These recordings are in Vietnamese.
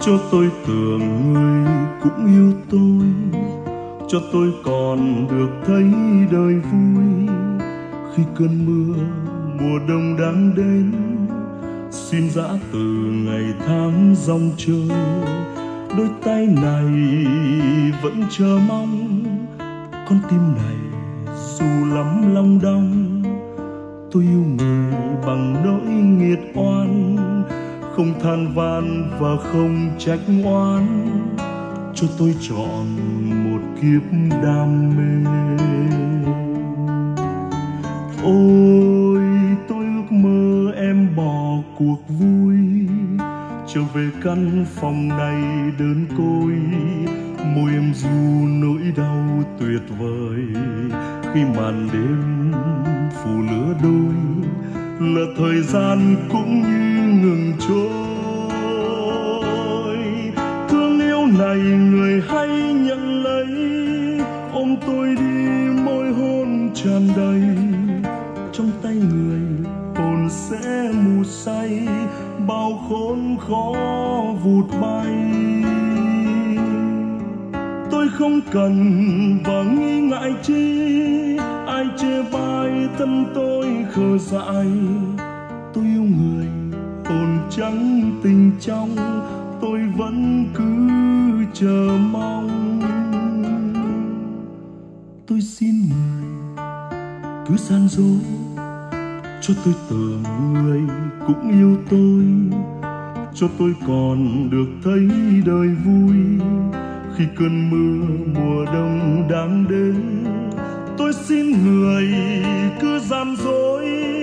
cho tôi tưởng người cũng yêu tôi, cho tôi còn được thấy đời vui. Khi cơn mưa, mùa đông đang đến, xin giã từ ngày tháng dòng trời. Đôi tay này vẫn chờ mong, con tim này dù lắm lòng đong. Tôi yêu người bằng nỗi nghiệt oan không than van và không trách oan, cho tôi chọn một kiếp đam mê. Ôi, tôi ước mơ em bỏ cuộc vui, trở về căn phòng này đơn côi. Môi em du nỗi đau tuyệt vời, khi màn đêm phủ lửa đôi, là thời gian cũng như ngừng trôi. Thương yêu này người hay nhận lấy. Ôm tôi đi, môi hôn tràn đầy. Trong tay người hồn sẽ mù say. Bao khốn khó vụt bay. Tôi không cần và nghi ngại chi. Ai chê bai, thân tôi khờ dại. Tôi yêu người trắng tình trong, tôi vẫn cứ chờ mong. Tôi xin người cứ gian dối, cho tôi tưởng người cũng yêu tôi, cho tôi còn được thấy đời vui. Khi cơn mưa mùa đông đang đến, tôi xin người cứ gian dối.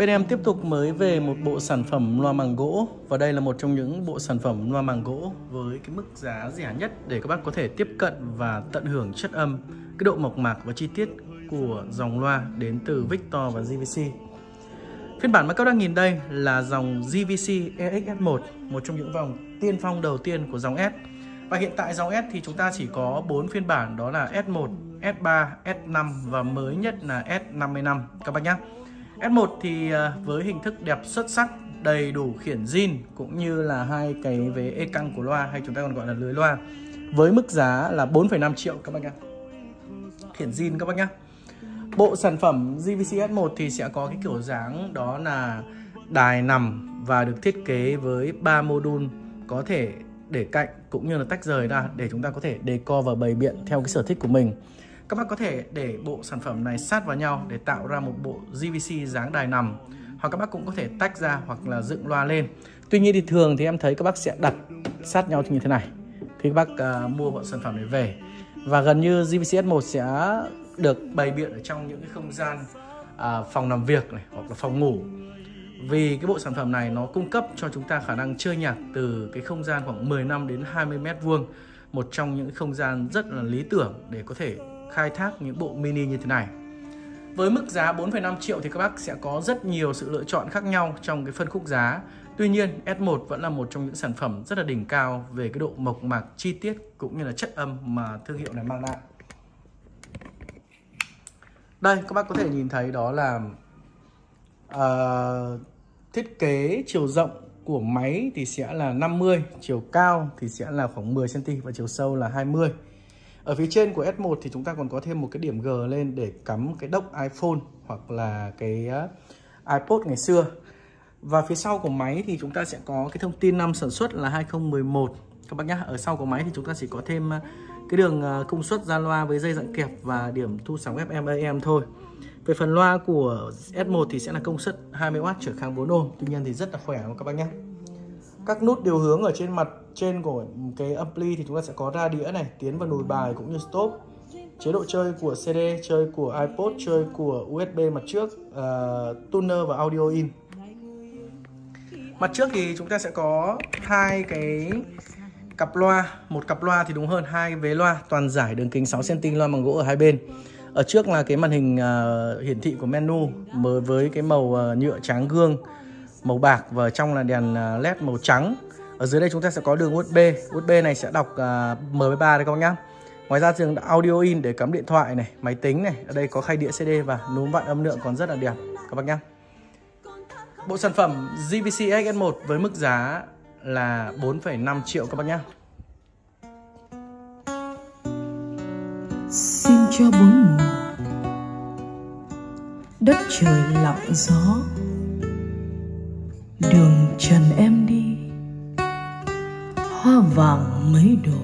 Bên em tiếp tục mới về một bộ sản phẩm loa màng gỗ và đây là một trong những bộ sản phẩm loa màng gỗ với cái mức giá rẻ nhất để các bác có thể tiếp cận và tận hưởng chất âm, cái độ mộc mạc và chi tiết của dòng loa đến từ Victor và GVC. Phiên bản mà các bác đang nhìn đây là dòng GVC EXS1, một trong những vòng tiên phong đầu tiên của dòng S. Và hiện tại dòng S thì chúng ta chỉ có 4 phiên bản đó là S1, S3, S5 và mới nhất là S55 các bác nhé. S1 thì ờ, với hình thức đẹp xuất sắc, đầy đủ khiển zin cũng như là hai cái vế e căng của loa hay chúng ta còn gọi là lưới loa với mức giá là 4,5 triệu các bác nhá. Khiển zin các bác nhá. Bộ sản phẩm JVC S1 thì sẽ có cái kiểu dáng đó là đài nằm và được thiết kế với 3 module có thể để cạnh cũng như là tách rời ra để chúng ta có thể decor và bày biện theo cái sở thích của mình. Các bác có thể để bộ sản phẩm này sát vào nhau để tạo ra một bộ GVC dáng đài nằm. Hoặc các bác cũng có thể tách ra hoặc là dựng loa lên. Tuy nhiên thì thường thì em thấy các bác sẽ đặt sát nhau như thế này. Khi các bác uh, mua bộ sản phẩm này về. Và gần như GVC S1 sẽ được bày biện ở trong những cái không gian uh, phòng làm việc này hoặc là phòng ngủ. Vì cái bộ sản phẩm này nó cung cấp cho chúng ta khả năng chơi nhạc từ cái không gian khoảng 10 năm đến 20 mét vuông một trong những không gian rất là lý tưởng để có thể khai thác những bộ mini như thế này. Với mức giá 4,5 triệu thì các bác sẽ có rất nhiều sự lựa chọn khác nhau trong cái phân khúc giá. Tuy nhiên S1 vẫn là một trong những sản phẩm rất là đỉnh cao về cái độ mộc mạc chi tiết cũng như là chất âm mà thương hiệu này mang lại. Đây các bác có thể nhìn thấy đó là uh, thiết kế chiều rộng của máy thì sẽ là 50, chiều cao thì sẽ là khoảng 10 cm và chiều sâu là 20. Ở phía trên của S1 thì chúng ta còn có thêm một cái điểm G lên để cắm cái đốc iPhone hoặc là cái ờ, iPod ngày xưa. Và phía sau của máy thì chúng ta sẽ có cái thông tin năm sản xuất là 2011 các bác nhé. Ở sau của máy thì chúng ta chỉ có thêm ờ, cái đường ờ, công suất ra loa với dây dạng kẹp và điểm thu sóng FM AM thôi. Về phần loa của S1 thì sẽ là công suất 20W trở kháng 4 ohm, tuy nhiên thì rất là khỏe các bác nhé. Các nút điều hướng ở trên mặt trên của cái ampli thì chúng ta sẽ có ra đĩa này, tiến và lùi bài cũng như stop. chế độ chơi của CD chơi của iPod chơi của USB mặt trước uh, tuner và audio in. Mặt trước thì chúng ta sẽ có hai cái cặp loa. Một cặp loa thì đúng hơn hai vế loa toàn giải đường kính 6 cm loa bằng gỗ ở hai bên. Ở trước là cái màn hình uh, hiển thị của menu với cái màu uh, nhựa trắng gương màu bạc và trong là đèn à, led màu trắng. Ở dưới đây chúng ta sẽ có đường USB USB này sẽ đọc uh, MP3 đây các bác nhá. Ngoài ra đường audio in để cắm điện thoại này, máy tính này, ở đây có khay đĩa CD và núm vặn âm lượng còn rất là đẹp các bác nhá. Bộ sản phẩm GVC XS1 với mức giá là 4,5 triệu các bác nhá. Xin cho bốn mùa. Đất trời lặng gió. Đường trần em đi. Hoa vàng mấy độ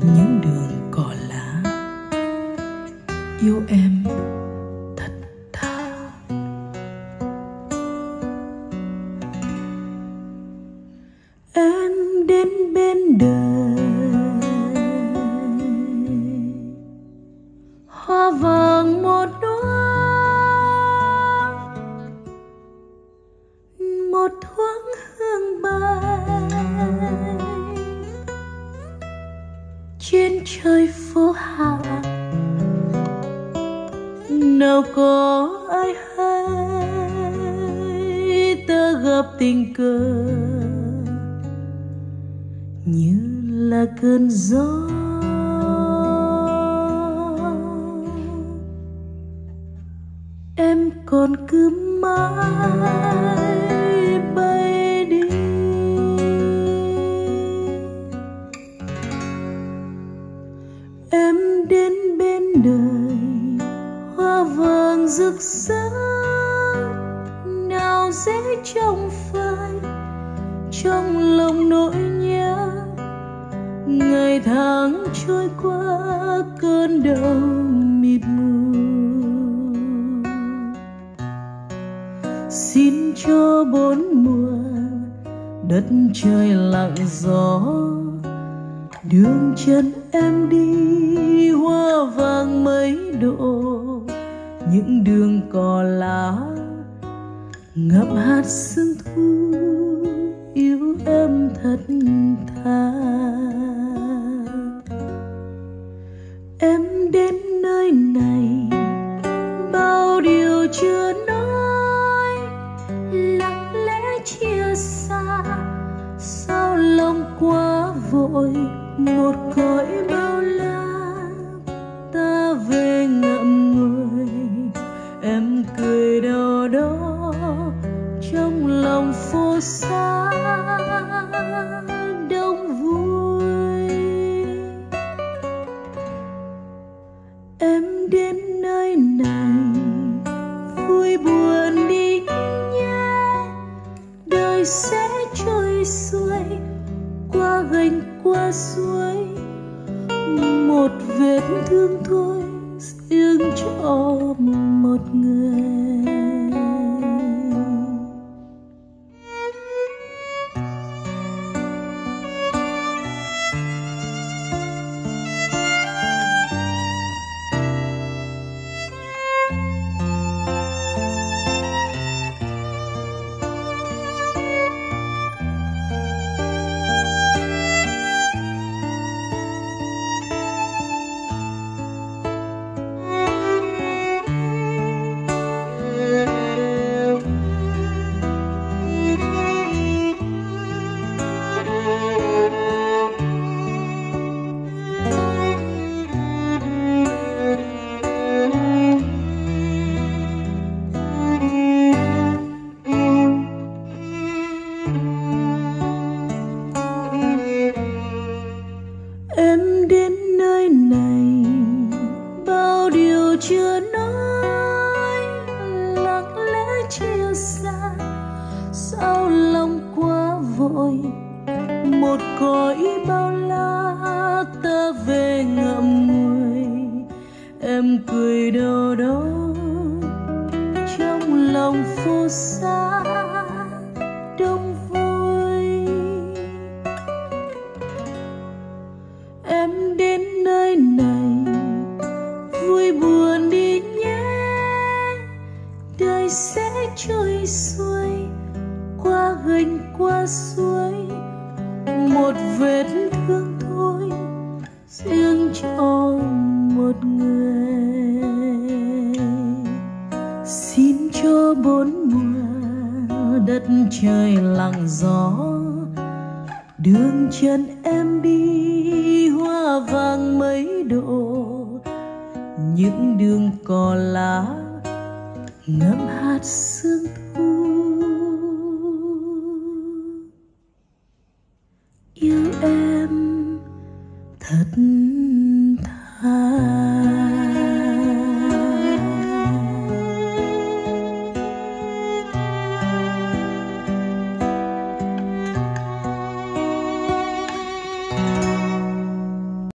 những đường cỏ lá. Yêu em trời phố hạ. Nào có ai hay ta gặp tình cờ? Như là cơn gió. Em còn cứ mãi vàng rực rỡ, nào dễ trong phai. Trong lòng nỗi nhớ, ngày tháng trôi qua, cơn đau mịt mù. Xin cho bốn mùa, đất trời lặng gió. Đường chân em đi, hoa vàng mấy độ những đường cỏ lá ngập hạt sương thu, yêu em thật thà. Em đến nơi này, bao điều chưa nói, lặng lẽ chia xa, sao lòng quá vội, một cõi trong lòng phố xa đông vui. Em đến nơi này, vui buồn đi nhé. Đời sẽ trôi xuôi, qua gành qua suối. Một vết thương thôi, riêng cho một người. Một cõi bao trời lặng gió, đường chân em đi, hoa vàng mấy độ. Những đường cỏ lá ngậm hạt sương thu. Yêu em thật